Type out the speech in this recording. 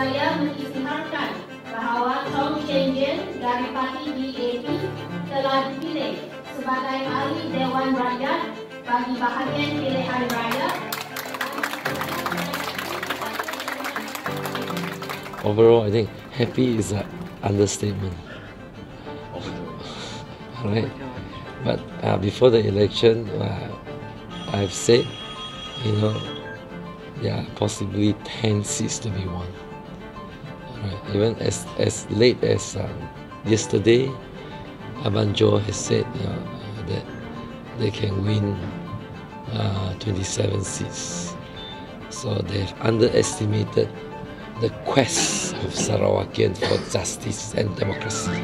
saya mengisytiharkan bahawa Chong Chen Yen dari parti DAP telah dipilih sebagai ahli Dewan Rakyat bagi bahagian pilihan raya Overall, I think happy is an understatement. Alright, but uh, before the election, uh, I've said, you know, are possibly 10 seats to be won. Alright, even as, as late as um, yesterday, Abanjo has said uh, that they can win uh, 27 seats. So they've underestimated the quest of Sarawakians for justice and democracy.